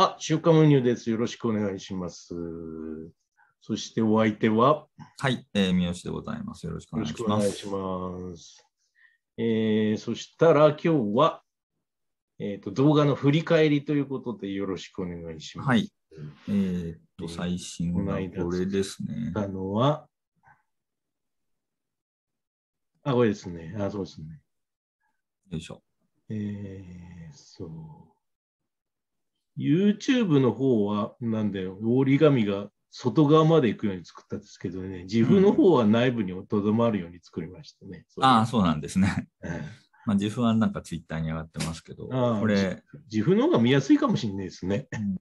あ、週刊無乳です。よろしくお願いします。そしてお相手は、はい、えー、三好でございます。よろしくお願いします。しくお願いします。えー、そしたら今日は、えーと、動画の振り返りということでよろしくお願いします。はい。えーっー最新がこの間これですね。たのは、あ、これですね。あ、そうですね。よいしょ。えー、そう。YouTube の方は、なんだよ、折り紙が外側まで行くように作ったんですけどね、自分の方は内部にとどまるように作りましたね。ああ、そうなんですね。うん まあ、自負はなんかツイッターに上がってますけど、これ、自分の方が見やすいかもしれないですね。うん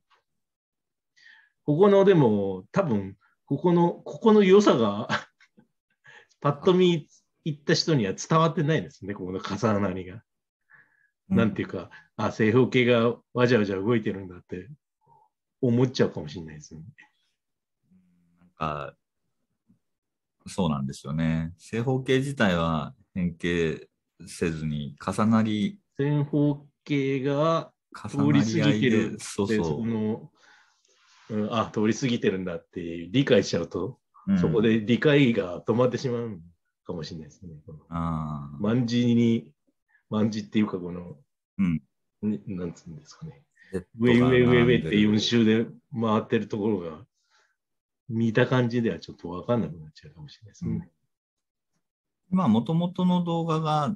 ここの、でも、多分、ここの、ここの良さが、パッと見行った人には伝わってないですね、ここの重なりが。なんていうか、あ、正方形がわじゃわじゃ動いてるんだって思っちゃうかもしれないですね。なんか、そうなんですよね。正方形自体は変形せずに、重なり、正方形が通り過ぎてるで、そうでそう。の、うん、あ、通り過ぎてるんだって理解しちゃうと、うんそこで理解が止まってしまうかもしれないですね。ああ、万字に、万字っていうか、この、うんになんつうんですかね。上上上上ってが並んでる4周で回ってるところが、見た感じではちょっとわかんなくなっちゃうかもしれないですね。まあ、もともとの動画が、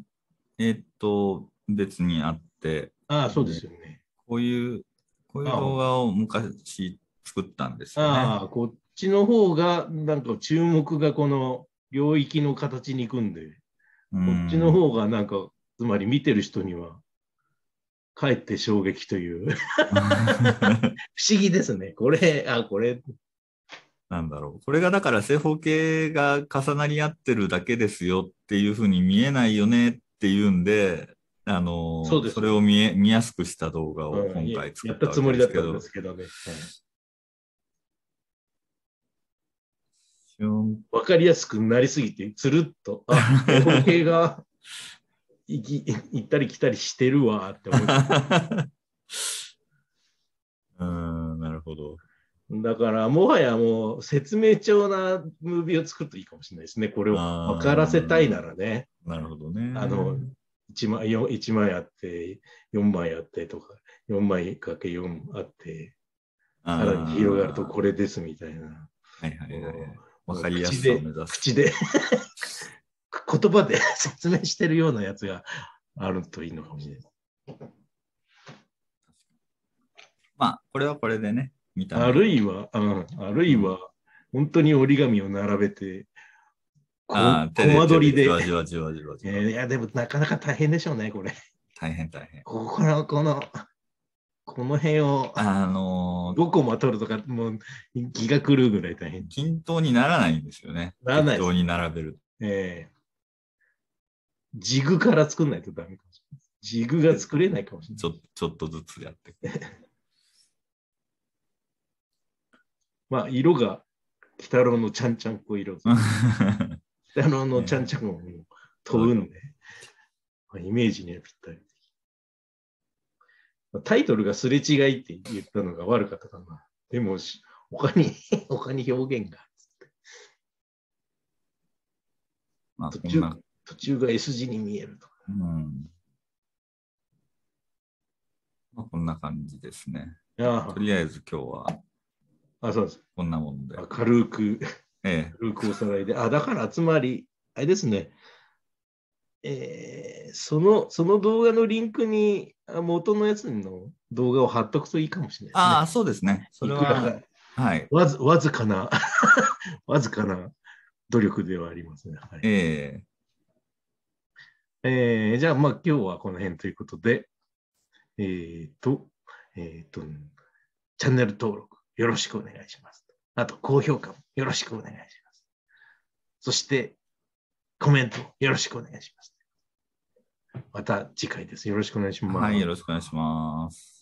えーっと、別にあって、ああ、そうですよね。こういう、こういう動画を昔作ったんですよね。ああ、こっちの方が、なんか注目がこの領域の形に行くんで、こうんっちの方がなんか、つまり見てる人には、かえって衝撃という、不思議ですね。これ、あ、これ、なんだろう。これがだから正方形が重なり合ってるだけですよっていうふうに見えないよねっていうんで、あのそうですれを見え見やすくした動画をうん今回作やっわったたつもりだったんですけどね。瞬わかりやすくなりすぎて、つるっと、あ、正方形が行き 行ったり来たりしてるわって思っ うん、なるほど。だから、もはやもう説明帳なムービーを作るといいかもしれないですね。これを分からせたいならね。なるほどね。あの、1枚、4, 1枚あって、4枚あってとか、4枚かけ4あって、さらに広がるとこれですみたいな。はいはいはい。もわかりやすさを目指す。口で、言葉で 説明してるようなやつがあるといいのかもしれない。まあ、これはこれでね、見た目あるいは、うん、あるいは、本当に折り紙を並べて、コマ撮りでいや、でもなかなか大変でしょうね、これ。大変大変。ここの、この、この辺をあのー5コマ取るとか、もう気が狂うぐらい大変。均等にならないんですよね。ならない均等に並べる。えージグから作んないとダメかもしれない。ジグが作れないかもしれない。ちょちょっとずつやって。まあ、色が、鬼太郎のちゃんちゃんこ色。鬼太郎のちゃんちゃんこも飛ぶんで、まあイメージにはぴったり。まあタイトルがすれ違いって言ったのが悪かったかな。でも、し他に、他に表現が。まあ、途中こんな、途中が S 字に見えるとか。うん。まあ、こんな感じですね。あとりあえず今日はあ、あそうです。こんなものであ。軽く、ええ。軽くおさらいで。あ、だからつまり、あれですね。えーその、その動画のリンクにあ元のやつの動画を貼っとくといいかもしれないですね。ああ、そうですね。それは、かはい。わずわずかな、わずかな努力ではありますね。はいええ。えーじゃあ、まあ今日はこの辺ということで、えっ、と、えっ、と、チャンネル登録よろしくお願いします。あと、高評価もよろしくお願いします。そして、コメントよろしくお願いします。また次回です。よろしくお願いします。はい、よろしくお願いします。